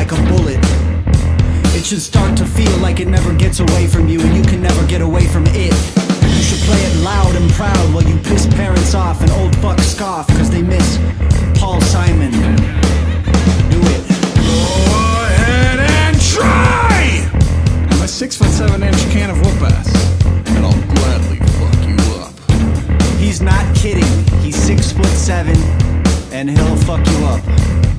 like a bullet. It should start to feel like it never gets away from you and you can never get away from it. You should play it loud and proud while you piss parents off and old fucks scoff because they miss Paul Simon. Do it. Go ahead and try! I'm a six foot seven inch can of whoop ass, and I'll gladly fuck you up. He's not kidding. He's six foot seven, and he'll fuck you up.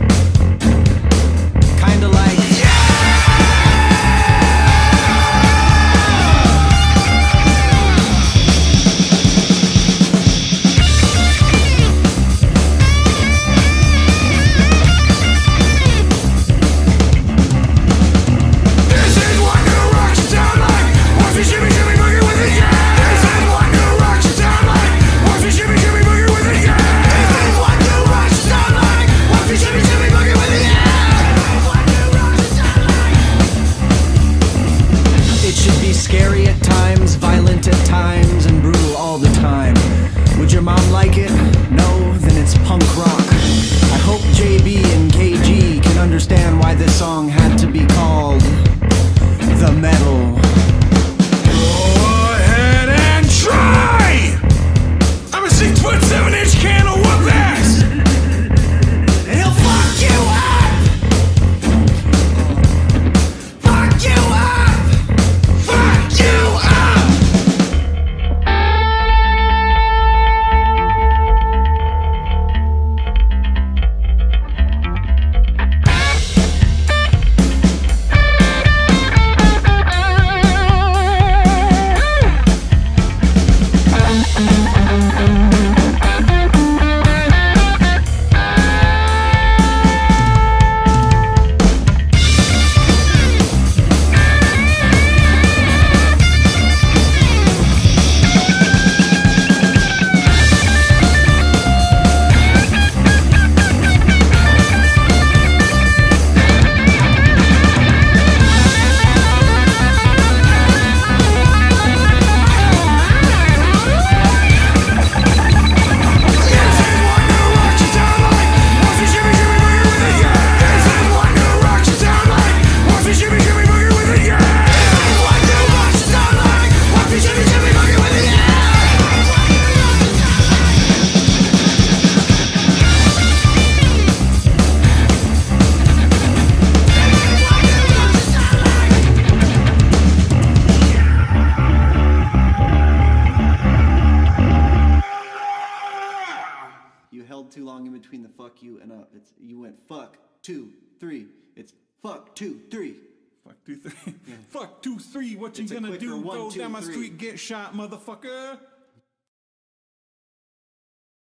held too long in between the fuck you and up. It's you went fuck two three. It's fuck two three. Fuck two three. Yeah. fuck two three. What it's you gonna do? One, Go two, down my street, get shot, motherfucker.